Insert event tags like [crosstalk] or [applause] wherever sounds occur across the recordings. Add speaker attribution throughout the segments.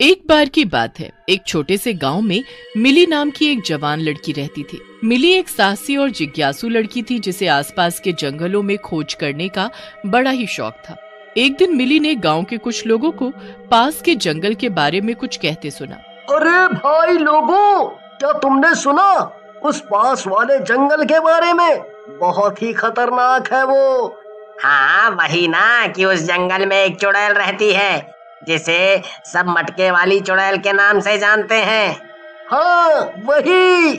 Speaker 1: एक बार की बात है एक छोटे से गाँव में मिली नाम की एक जवान लड़की रहती थी। मिली एक साहसी और जिज्ञासु लड़की थी जिसे आसपास के जंगलों में खोज करने का बड़ा ही शौक था। एक दिन मिली ने गाँव के कुछ लोगों को पास के जंगल के बारे में कुछ कहते सुना।
Speaker 2: अरे भाई लोगों क्या तुमने सुना? उस पास वाले जंगल के बारे में। बहुत ही खतरनाक है वो।
Speaker 3: हाँ वही ना कि उस जंगल में एक चुड़ैल रहती है। जिसे सब मटके वाली चुड़ैल के नाम से जानते हैं।
Speaker 2: हाँ वही।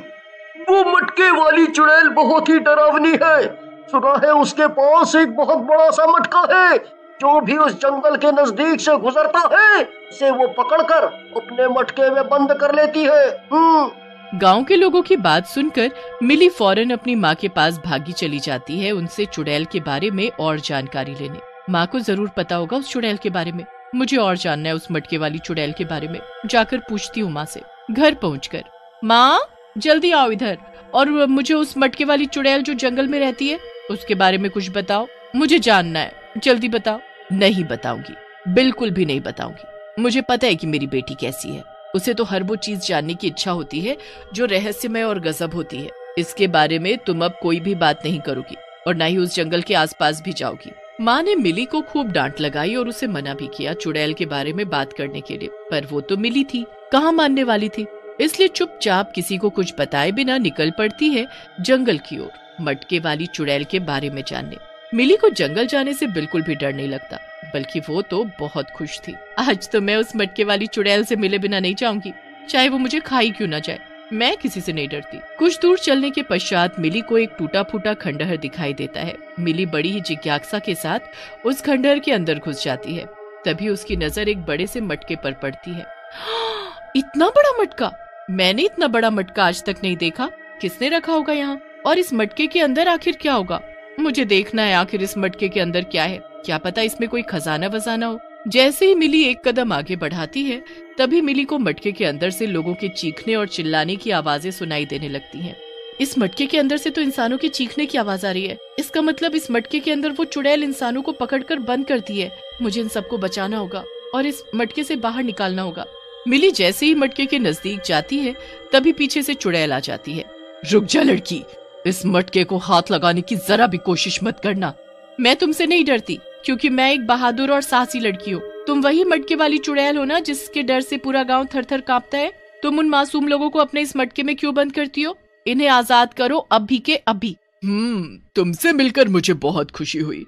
Speaker 2: वो मटके वाली चुड़ैल बहुत ही डरावनी है। सुना है उसके पास एक बहुत बड़ा सा मटका है जो भी उस जंगल के नज़दीक से गुजरता है उसे वो पकड़कर अपने मटके में बंद कर लेती है। हम्म।
Speaker 1: गाँव के लोगों की बात सुनकर मिली फ़ौरन अपनी माँ के पास भागी चली जाती है उनसे चुड़ैल के बारे में और जानकारी लेने। माँ को ज़रूर पता होगा उस चुड़ैल के बारे में। मुझे और जानना है उस मटके वाली चुड़ैल के बारे में। जाकर पूछती हूँ माँ से। घर पहुँच कर माँ, जल्दी आओ इधर। और मुझे उस मटके वाली चुड़ैल जो जंगल में रहती है, उसके बारे में कुछ बताओ। मुझे जानना है। जल्दी बताओ। नहीं बताऊँगी। बिल्कुल भी नहीं बताऊँगी। मुझे पता है कि मेरी बेटी कैसी है। उसे तो हर वो चीज़ जानने की इच्छा होती है, जो रहस्यमय और गजब होती है। इसके बारे में तुम अब कोई भी बात नहीं करोगी, और न ही उस जंगल के आसपास भी जाओगी। माँ ने मिली को खूब डांट लगाई और उसे मना भी किया चुड़ैल के बारे में बात करने के लिए, पर वो तो मिली थी। कहाँ मानने वाली थी? इसलिए चुपचाप किसी को कुछ बताए बिना निकल पड़ती है जंगल की ओर, मटके वाली चुड़ैल के बारे में जानने। मिली को जंगल जाने से बिल्कुल भी डर नहीं लगता, बल्कि वो तो बहुत खुश थी। आज तो मैं उस मटके वाली चुड़ैल से मिले बिना नहीं जाऊँगी, चाहे वो मुझे खाई क्यों ना जाए। मैं किसी से नहीं डरती। कुछ दूर चलने के पश्चात मिली को एक टूटा फूटा खंडहर दिखाई देता है। मिली बड़ी ही जिज्ञासा के साथ उस खंडहर के अंदर घुस जाती है। तभी उसकी नज़र एक बड़े से मटके पर पड़ती है। [gasps] इतना बड़ा मटका? मैंने इतना बड़ा मटका आज तक नहीं देखा। किसने रखा होगा यहाँ? और इस मटके के अंदर आखिर क्या होगा? मुझे देखना है आखिर इस मटके के अंदर क्या है। क्या पता इसमें कोई खजाना वजाना हो? जैसे ही मिली एक कदम आगे बढ़ाती है, तभी मिली को मटके के अंदर से लोगों के चीखने और चिल्लाने की आवाज़ें सुनाई देने लगती हैं। इस मटके के अंदर से तो इंसानों के चीखने की आवाज़ आ रही है। इसका मतलब इस मटके के अंदर वो चुड़ैल इंसानों को पकड़कर बंद करती है। मुझे इन सबको बचाना होगा और इस मटके से बाहर निकालना होगा। मिली जैसे ही मटके के नज़दीक जाती है, तभी पीछे से चुड़ैल आ जाती है। रुक जा लड़की, इस मटके को हाथ लगाने की जरा भी कोशिश मत करना। मैं तुमसे नहीं डरती। क्योंकि मैं एक बहादुर और साहसी लड़की हूँ। तुम वही मटके वाली चुड़ैल हो ना जिसके डर से पूरा गाँव थर थर कांपता है? तुम उन मासूम लोगों को अपने इस मटके में क्यों बंद करती हो? इन्हें आज़ाद करो अभी के अभी। हम्म तुमसे मिलकर मुझे बहुत खुशी हुई,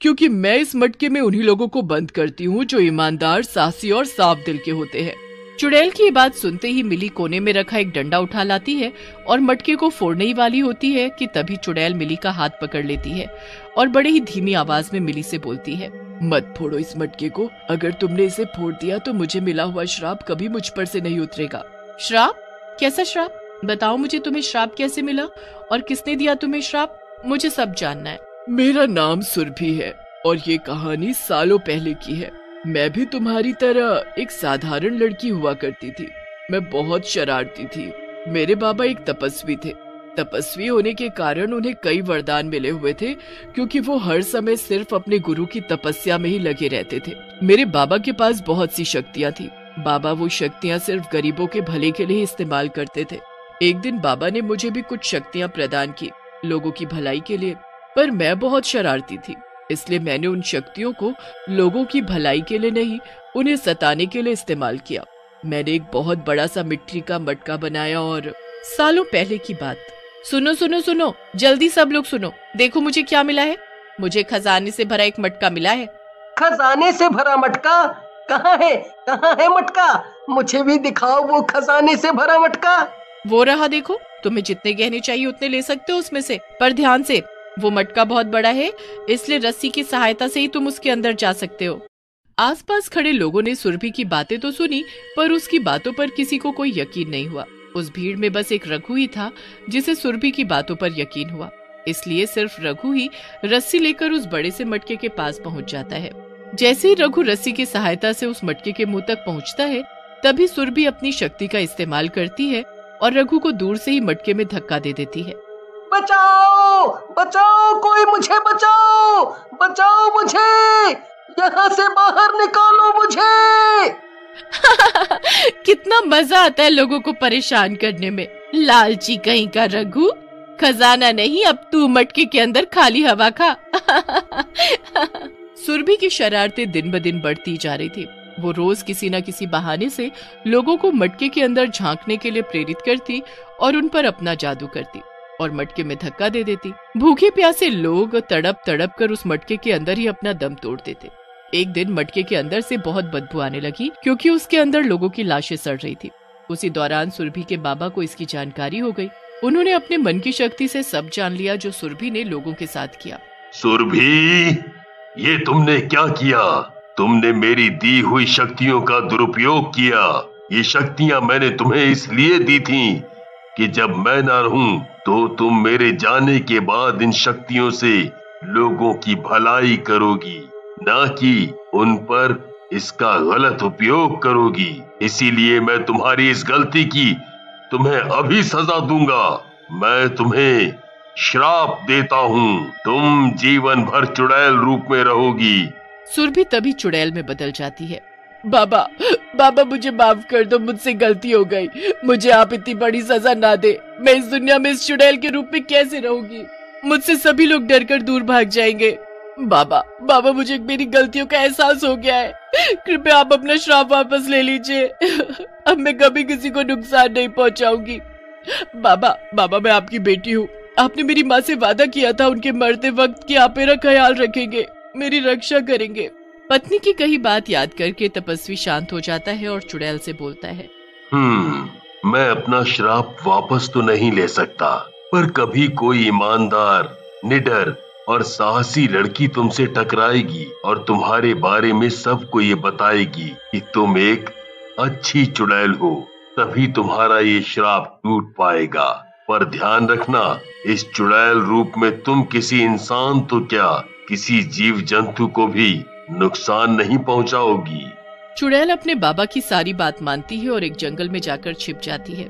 Speaker 1: क्योंकि मैं इस मटके में उन्हीं लोगों को बंद करती हूँ जो ईमानदार, साहसी और साफ़ दिल के होते हैं। चुड़ैल की बात सुनते ही मिली कोने में रखा एक डंडा उठा लाती है और मटके को फोड़ने ही वाली होती है कि तभी चुड़ैल मिली का हाथ पकड़ लेती है और बड़े ही धीमी आवाज़ में मिली से बोलती है, मत फोड़ो इस मटके को। अगर तुमने इसे फोड़ दिया तो मुझे मिला हुआ श्राप कभी मुझ पर से नहीं उतरेगा। श्राप? कैसा श्राप? बताओ मुझे तुम्हें श्राप कैसे मिला और किसने दिया तुम्हें श्राप? मुझे सब जानना है। मेरा नाम सुरभि है और ये कहानी सालों पहले की है। मैं भी तुम्हारी तरह एक साधारण लड़की हुआ करती थी। मैं बहुत शरारती थी। मेरे बाबा एक तपस्वी थे। तपस्वी होने के कारण उन्हें कई वरदान मिले हुए थे, क्योंकि वो हर समय सिर्फ़ अपने गुरु की तपस्या में ही लगे रहते थे। मेरे बाबा के पास बहुत सी शक्तियाँ थी। बाबा वो शक्तियाँ सिर्फ़ गरीबों के भले के लिए इस्तेमाल करते थे। एक दिन बाबा ने मुझे भी कुछ शक्तियाँ प्रदान की, लोगों की भलाई के लिए, पर मैं बहुत शरारती थी। इसलिए मैंने उन शक्तियों को लोगों की भलाई के लिए नहीं उन्हें सताने के लिए इस्तेमाल किया। मैंने एक बहुत बड़ा सा मिट्टी का मटका बनाया और सालों पहले की बात। सुनो सुनो सुनो जल्दी सब लोग सुनो। देखो मुझे क्या मिला है। मुझे खजाने से भरा एक मटका मिला है।
Speaker 2: खजाने से भरा मटका? कहाँ है? कहाँ है मटका? मुझे भी दिखाओ वो खजाने से भरा मटका।
Speaker 1: वो रहा देखो तुम्हें जितने गहने चाहिए उतने ले सकते हो उसमें से पर ध्यान से वो मटका बहुत बड़ा है, इसलिए रस्सी की सहायता से ही तुम उसके अंदर जा सकते हो। आसपास खड़े लोगों ने सुरभि की बातें तो सुनी, पर उसकी बातों पर किसी को कोई यकीन नहीं हुआ। उस भीड़ में बस एक रघु ही था, जिसे सुरभि की बातों पर यकीन हुआ। इसलिए सिर्फ़ रघु ही रस्सी लेकर उस बड़े से मटके के पास पहुँच जाता है। जैसे ही रघु रस्सी की सहायता से उस मटके के मुँह तक पहुँचता है, तभी सुरभि अपनी शक्ति का इस्तेमाल करती है और रघु को दूर से ही मटके में धक्का दे देती है।
Speaker 2: बचाओ बचाओ, कोई मुझे बचाओ बचाओ मुझे, यहाँ से बाहर निकालो मुझे। [laughs]
Speaker 1: कितना मज़ा आता है लोगों को परेशान करने में। लालची कहीं का रघु, खजाना नहीं, अब तू मटके के अंदर खाली हवा खा। [laughs] सुरभि की शरारतें दिन ब दिन बढ़ती जा रही थी। वो रोज किसी न किसी बहाने से लोगों को मटके के अंदर झांकने के लिए प्रेरित करती और उन पर अपना जादू करती। और मटके में धक्का दे देती। भूखे प्यासे लोग तड़प तड़प कर उस मटके के अंदर ही अपना दम तोड़ देते। एक दिन मटके के अंदर से बहुत बदबू आने लगी, क्योंकि उसके अंदर लोगों की लाशें सड़ रही थी। उसी दौरान सुरभि के बाबा को इसकी जानकारी हो गई। उन्होंने अपने मन की शक्ति से सब जान लिया जो सुरभि ने लोगों के साथ किया।
Speaker 4: सुरभि, ये तुमने क्या किया? तुमने मेरी दी हुई शक्तियों का दुरुपयोग किया। ये शक्तियाँ मैंने तुम्हें इसलिए दी थी कि जब मैं ना रहूँ तो तुम मेरे जाने के बाद इन शक्तियों से लोगों की भलाई करोगी, ना कि उन पर इसका गलत उपयोग करोगी। इसीलिए मैं तुम्हारी इस गलती की तुम्हें अभी सजा दूँगा। मैं तुम्हें श्राप देता हूँ। तुम जीवन भर चुड़ैल रूप में रहोगी।
Speaker 1: सुरभि तभी चुड़ैल में बदल जाती है। बाबा बाबा मुझे माफ़ कर दो, मुझसे गलती हो गई। मुझे आप इतनी बड़ी सजा ना दे। मैं इस दुनिया में इस चुड़ैल के रूप में कैसे रहूँगी? मुझसे सभी लोग डर कर दूर भाग जाएँगे। बाबा बाबा मुझे मेरी गलतियों का एहसास हो गया है। कृपया आप अपना श्राप वापस ले लीजिए। अब मैं कभी किसी को नुकसान नहीं पहुंचाऊँगी। बाबा बाबा, मैं आपकी बेटी हूँ। आपने मेरी माँ से वादा किया था, उनके मरते वक्त की आप मेरा ख्याल रखेंगे, मेरी रक्षा करेंगे। पत्नी की कही बात याद करके तपस्वी शांत हो जाता है और चुड़ैल से बोलता है
Speaker 4: हम्म मैं अपना श्राप वापस तो नहीं ले सकता, पर कभी कोई ईमानदार, निडर और साहसी लड़की तुमसे टकराएगी और तुम्हारे बारे में सबको ये बताएगी कि तुम एक अच्छी चुड़ैल हो, तभी तुम्हारा ये श्राप टूट पाएगा। पर ध्यान रखना, इस चुड़ैल रूप में तुम किसी इंसान तो क्या, किसी जीव जंतु को भी नुकसान नहीं पहुंचाओगी।
Speaker 1: चुड़ैल अपने बाबा की सारी बात मानती है और एक जंगल में जाकर छिप जाती है।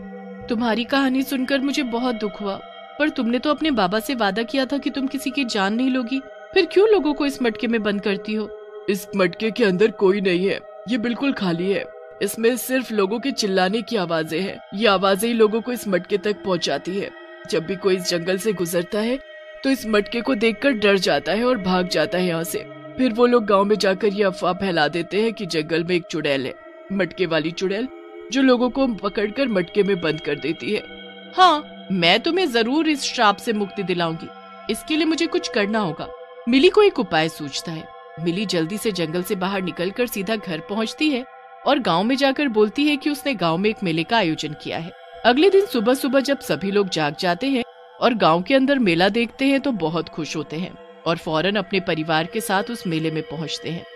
Speaker 1: तुम्हारी कहानी सुनकर मुझे बहुत दुख हुआ पर तुमने तो अपने बाबा से वादा किया था कि तुम किसी की जान नहीं लोगी। फिर क्यों लोगों को इस मटके में बंद करती हो? इस मटके के अंदर कोई नहीं है ये बिल्कुल खाली है। इसमें सिर्फ़ लोगों के चिल्लाने की आवाज़ें हैं। ये आवाज़ें ही लोगों को इस मटके तक पहुंचाती है। जब भी कोई इस जंगल से गुजरता है तो इस मटके को देखकर डर जाता है और भाग जाता है यहाँ से। फिर वो लोग गाँव में जाकर ये अफवाह फैला देते हैं कि जंगल में एक चुड़ैल है मटके वाली चुड़ैल जो लोगों को पकड़कर मटके में बंद कर देती है। हाँ। मैं तुम्हें ज़रूर इस श्राप से मुक्ति दिलाऊँगी। इसके लिए मुझे कुछ करना होगा। मिली को एक उपाय सूझता है। मिली जल्दी से जंगल से बाहर निकलकर सीधा घर पहुँचती है और गाँव में जाकर बोलती है कि उसने गाँव में एक मेले का आयोजन किया है। अगले दिन सुबह सुबह जब सभी लोग जाग जाते हैं और गाँव के अंदर मेला देखते हैं तो बहुत खुश होते हैं। और फ़ौरन अपने परिवार के साथ उस मेले में पहुँचते हैं।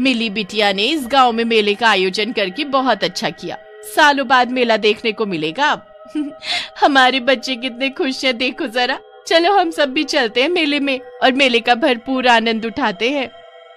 Speaker 1: मिली बिटिया ने इस गाँव में मेले का आयोजन करके बहुत अच्छा किया। सालों बाद मेला देखने को मिलेगा अब। [laughs] हमारे बच्चे कितने खुश हैं, देखो जरा। चलो हम सब भी चलते हैं मेले में और मेले का भरपूर आनंद उठाते हैं।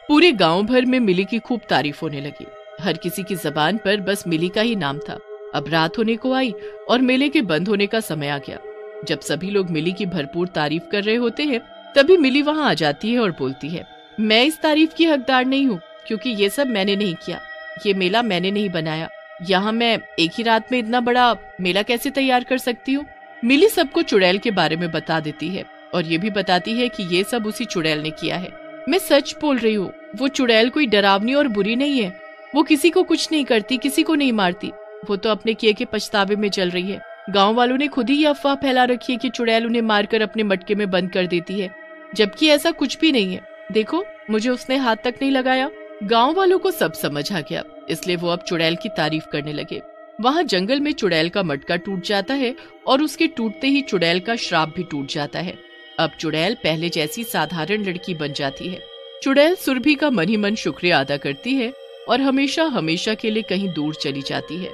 Speaker 1: पूरे गाँव भर में मिली की खूब तारीफ़ होने लगी। हर किसी की जबान पर बस मिली का ही नाम था। अब रात होने को आई और मेले के बंद होने का समय आ गया। जब सभी लोग मिली की भरपूर तारीफ़ कर रहे होते हैं तभी मिली वहाँ आ जाती है और बोलती है, मैं इस तारीफ़ की हकदार नहीं हूँ, क्योंकि ये सब मैंने नहीं किया। ये मेला मैंने नहीं बनाया। यहाँ मैं एक ही रात में इतना बड़ा मेला कैसे तैयार कर सकती हूँ? मिली सबको चुड़ैल के बारे में बता देती है और ये भी बताती है कि ये सब उसी चुड़ैल ने किया है। मैं सच बोल रही हूँ, वो चुड़ैल कोई डरावनी और बुरी नहीं है। वो किसी को कुछ नहीं करती, किसी को नहीं मारती। वो तो अपने किए के पछतावे में चल रही है। गाँव वालों ने खुद ही अफवाह फैला रखी है कि चुड़ैल उन्हें मारकर अपने मटके में बंद कर देती है। जबकि ऐसा कुछ भी नहीं है। देखो, मुझे उसने हाथ तक नहीं लगाया। गाँव वालों को सब समझ आ गया, इसलिए वो अब चुड़ैल की तारीफ़ करने लगे। वहाँ जंगल में चुड़ैल का मटका टूट जाता है और उसके टूटते ही चुड़ैल का श्राप भी टूट जाता है। अब चुड़ैल पहले जैसी साधारण लड़की बन जाती है। चुड़ैल सुरभि का मन ही मन शुक्रिया अदा करती है और हमेशा हमेशा के लिए कहीं दूर चली जाती है।